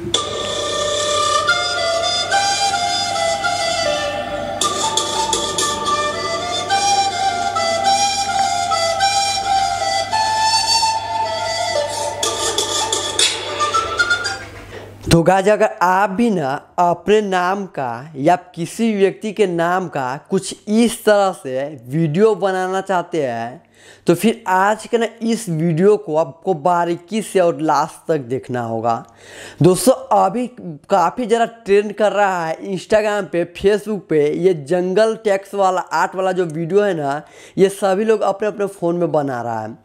तो गाज अगर आप भी ना अपने नाम का या किसी व्यक्ति के नाम का कुछ इस तरह से वीडियो बनाना चाहते हैं तो फिर आज के ना इस वीडियो को आपको बारीकी से और लास्ट तक देखना होगा। दोस्तों, अभी काफ़ी ज़रा ट्रेंड कर रहा है इंस्टाग्राम पे फेसबुक पे। ये जंगल टैक्स वाला आर्ट वाला जो वीडियो है ना, ये सभी लोग अपने अपने फ़ोन में बना रहा है।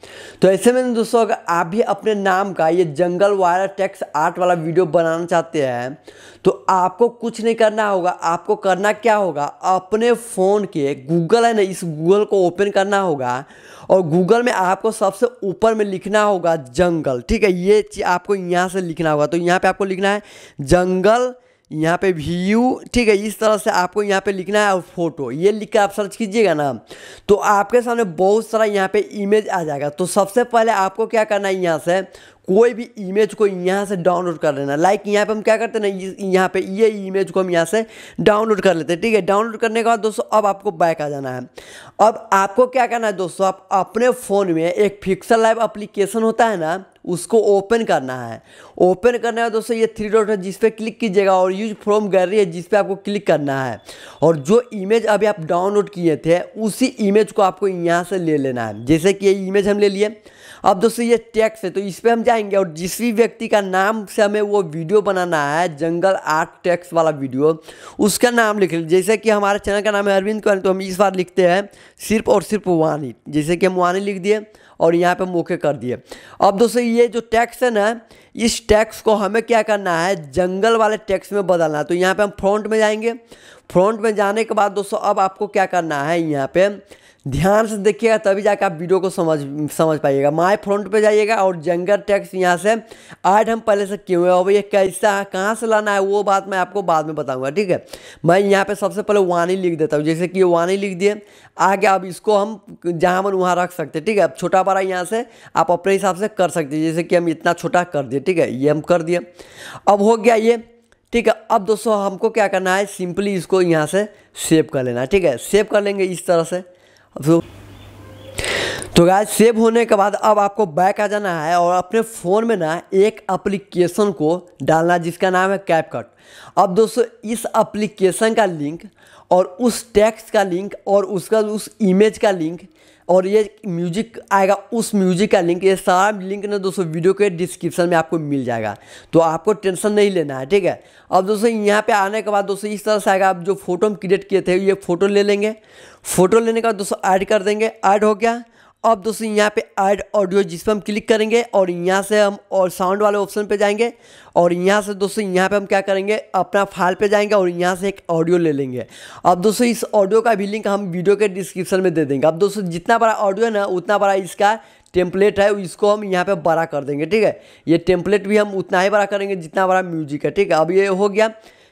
तो ऐसे में दोस्तों, अगर आप भी अपने नाम का ये जंगल वायर टैक्स आर्ट वाला वीडियो बनाना चाहते हैं तो आपको कुछ नहीं करना होगा। आपको करना क्या होगा? अपने फ़ोन के गूगल है ना, इस गूगल को ओपन करना होगा और गूगल में आपको सबसे ऊपर में लिखना होगा जंगल। ठीक है, ये चीज़ आपको यहाँ से लिखना होगा। तो यहाँ पे आपको लिखना है जंगल यहाँ पे व्यू ठीक है, इस तरह से आपको यहाँ पे लिखना है और फ़ोटो ये लिख कर आप सर्च कीजिएगा ना। तो आपके सामने बहुत सारा यहाँ पे इमेज आ जाएगा। तो सबसे पहले आपको क्या करना है यहाँ से? कोई भी इमेज को यहाँ से डाउनलोड कर लेना। लाइक यहाँ पे हम क्या करते हैं ना यहाँ पे ये इमेज को हम यहाँ से डाउनलोड कर लेते हैं, ठीक है? डाउनलोड करने के बाद दोस्तों, अब आपको बैक आ जाना है। अब आपको क्या करना है दोस्तों, आप अपने फ़ोन में एक फिक्सल लाइव अप्लीकेशन होता है ना उसको ओपन करना है। ओपन करने का दोस्तों ये थ्री डॉट है, जिस पे क्लिक कीजिएगा और यूज़ फ्रॉम गैलरी है, जिस पे आपको क्लिक करना है। और जो इमेज अभी आप डाउनलोड किए थे, उसी इमेज को आपको यहाँ से ले लेना है। जैसे कि ये इमेज हम ले लिए। अब दोस्तों ये टैक्स है तो इस पर हम जाएँगे और जिस भी व्यक्ति का नाम से हमें वो वीडियो बनाना है जंगल आर्ट टैक्स वाला वीडियो उसका नाम लिख लीजिए। जैसे कि हमारे चैनल का नाम है अरविंद कुमार तो हम इस बार लिखते हैं सिर्फ़ और सिर्फ़ वानी जैसे कि हम वानी लिख दिए और यहाँ पे मोके कर दिए। अब दोस्तों, ये जो टैक्स है ना, इस टैक्स को हमें क्या करना है? जंगल वाले टैक्स में बदलना है। तो यहाँ पे हम फ्रंट में जाएँगे। फ्रंट में जाने के बाद दोस्तों, अब आपको क्या करना है यहाँ पे? ध्यान से देखिएगा, तभी जाकर आप वीडियो को समझ समझ पाइएगा। माई फ्रंट पे जाइएगा और जंगल टैक्स यहाँ से ऐड हम पहले से किए हुए अब ये कैसा है कहाँ से लाना है? वो बात मैं आपको बाद में बताऊँगा, ठीक है? मैं यहाँ पे सबसे पहले वानी लिख देता हूँ। जैसे कि ये वानी लिख दिए, आगे अब इसको हम जहाँ मन वहाँ रख सकते ठीक है? अब छोटा बड़ा यहाँ से आप अपने हिसाब से कर सकते जैसे कि हम इतना छोटा कर दिए, ठीक है? ये हम कर दिए। अब हो गया ये ठीक है, अब दोस्तों हमको क्या करना है, सिंपली इसको यहाँ से सेव कर लेना है, ठीक है? सेव कर लेंगे इस तरह से। तो तो गाय सेव होने के बाद अब आपको बैक आ जाना है और अपने फ़ोन में ना एक एप्लीकेशन को डालना जिसका नाम है कैपकट अब दोस्तों, इस एप्लीकेशन का लिंक और उस टेक्स्ट का लिंक और उसका उस इमेज का लिंक और ये म्यूज़िक आएगा उस म्यूज़िक का लिंक ये सारा लिंक ना दोस्तों वीडियो के डिस्क्रिप्शन में आपको मिल जाएगा। तो आपको टेंशन नहीं लेना है, ठीक है? अब दोस्तों यहाँ पे आने के बाद दोस्तों इस तरह से आएगा आप जो फ़ोटो हम क्रिएट किए थे, ये फ़ोटो ले लेंगे। फ़ोटो लेने के बाद दोस्तों ऐड कर देंगे। ऐड हो गया। अब दोस्तों, यहाँ पे ऐड ऑडियो जिस पर हम क्लिक करेंगे और यहाँ से हम और साउंड वाले ऑप्शन पे जाएँगे। और यहाँ से दोस्तों, यहाँ पे हम क्या करेंगे? अपना फ़ाइल पे जाएँगे और यहाँ से एक ऑडियो ले लेंगे। अब दोस्तों, इस ऑडियो का भी लिंक हम वीडियो के डिस्क्रिप्शन में दे देंगे। अब दोस्तों, जितना बड़ा ऑडियो है ना, उतना बड़ा इसका टेम्पलेट है, इसको हम यहाँ पे बड़ा कर देंगे, ठीक है? ये टेम्पलेट भी हम उतना ही बड़ा करेंगे जितना बड़ा म्यूज़िक है, ठीक है? अब ये हो गया।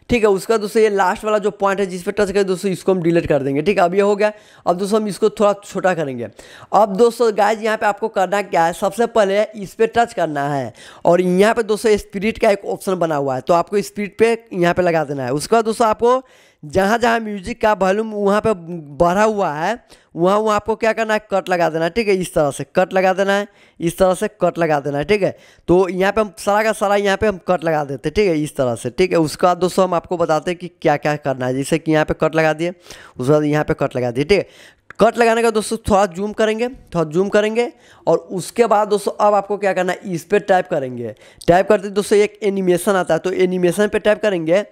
ठीक है, उसका दोस्तों ये लास्ट वाला जो पॉइंट है, जिस पर टच करें, दोस्तों, इसको हम डिलीट कर देंगे। ठीक है, अब ये हो गया। अब दोस्तों, हम इसको थोड़ा छोटा करेंगे। अब दोस्तों गाइज़ यहाँ पे आपको करना क्या है? सबसे पहले इस पर टच करना है। और यहाँ पे दोस्तों स्पिरिट का एक ऑप्शन बना हुआ है। तो आपको स्पिरिट पे यहाँ पे लगा देना है। उसके बाद दोस्तों, आपको जहाँ जहाँ म्यूज़िक का वॉल्यूम वहाँ पे बढ़ा हुआ है वहाँ वहाँ आपको क्या करना है? कट लगा देना है ठीक है? इस तरह से कट लगा देना है, इस तरह से कट लगा देना है, ठीक है? तो यहाँ पे हम सारा का सारा यहाँ पे हम कट लगा देते हैं, ठीक है? इस तरह से, ठीक है? उसके बाद दोस्तों हम आपको बताते हैं कि क्या क्या करना है। जैसे कि यहाँ पे कट लगा दिए, उसके बाद यहाँ पे कट लगा दिए, ठीक है? कट लगाने का दोस्तों थोड़ा जूम करेंगे, थोड़ा जूम करेंगे और उसके बाद दोस्तों अब आपको क्या करना है? इस पर टाइप करेंगे। टाइप करते दोस्तों एक एनिमेशन आता है तो एनिमेशन पे टाइप करेंगे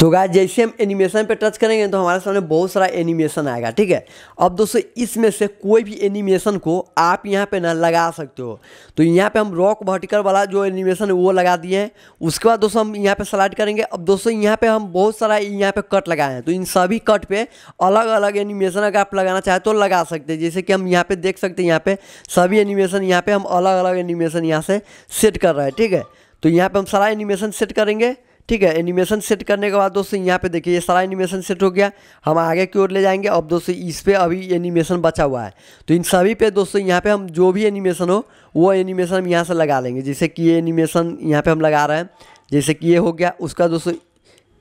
तो गाय जैसे हम एनिमेशन पे टच करेंगे तो हमारे सामने बहुत सारा एनिमेशन आएगा, ठीक है? अब दोस्तों, इसमें से कोई भी एनिमेशन को आप यहाँ पे ना लगा सकते हो। तो यहाँ पे हम रॉक वर्टिकल वाला जो एनिमेशन है, वो लगा दिए हैं। उसके बाद दोस्तों, हम यहाँ पे स्लाइड करेंगे। अब दोस्तों, यहाँ पे हम बहुत सारा यहाँ पे कट लगाए हैं। तो इन सभी कट पे अलग अलग एनिमेशन अगर आप लगाना चाहें तो लगा सकते हैं। जैसे कि हम यहाँ पे देख सकते हैं, यहाँ पे सभी एनिमेशन यहाँ पे हम अलग अलग एनिमेशन यहाँ से सेट कर रहे हैं, ठीक है? तो यहाँ पे हम सारा एनिमेशन सेट करेंगे। ठीक है एनिमेशन सेट करने के बाद दोस्तों, यहाँ पे देखिए, ये सारा एनिमेशन सेट हो गया। हम आगे की ओर ले जाएँगे। अब दोस्तों, इस पर अभी एनिमेशन बचा हुआ है। तो इन सभी पे दोस्तों, यहाँ पे हम जो भी एनिमेशन हो, वो एनिमेशन हम यहाँ से लगा लेंगे। जैसे कि ये एनिमेशन यहाँ पे हम लगा रहे हैं। जैसे कि ये हो गया, उसका दोस्तों,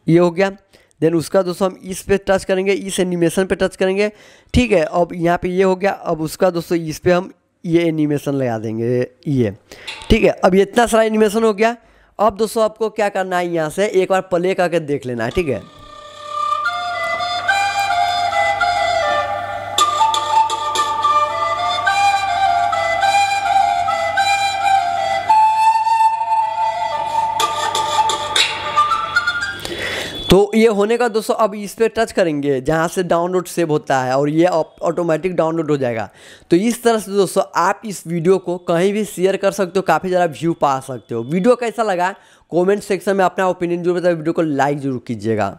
ये हो गया। देन उसका दोस्तों, हम इस पे टच करेंगे, इस एनिमेशन पे टच करेंगे। ठीक है, अब यहाँ पे ये हो गया। अब उसका दोस्तों, इस पर हम ये एनिमेशन लगा देंगे, ये। ठीक है, अब इतना सारा एनिमेशन हो गया। अब दोस्तों आपको क्या करना है यहाँ से? एक बार प्ले करके देख लेना है ठीक है? तो ये होने का दोस्तों, अब इस पर टच करेंगे, जहाँ से डाउनलोड सेव होता है और ये ऑटोमेटिक डाउनलोड हो जाएगा। तो इस तरह से दोस्तों, आप इस वीडियो को कहीं भी शेयर कर सकते हो, काफ़ी ज़्यादा व्यू पा सकते हो। वीडियो कैसा लगा? कमेंट सेक्शन में अपना ओपिनियन ज़रूर बताए वीडियो को लाइक ज़रूर कीजिएगा।